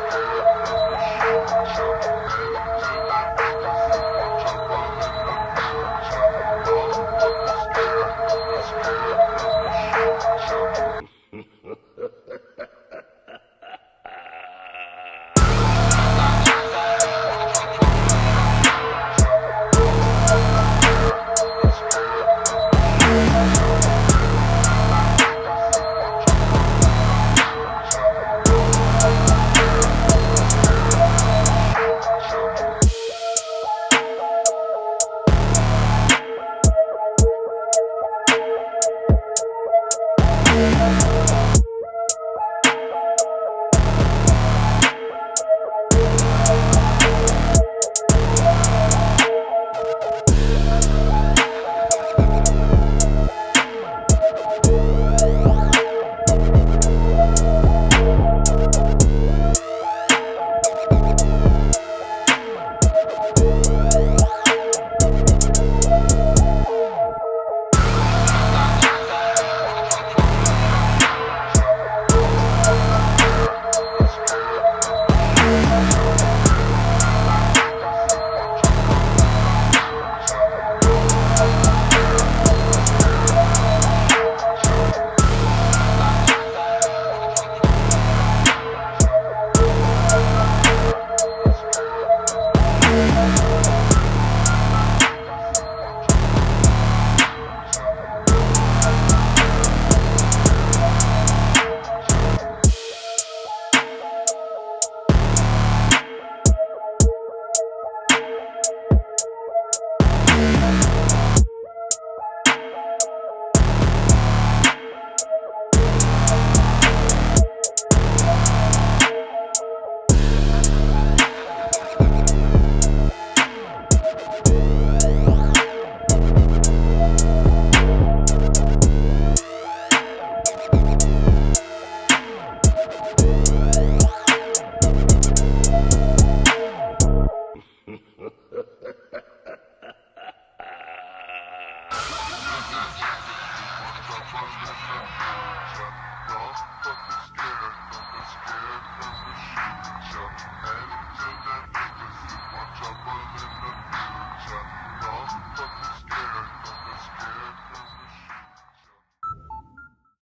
Música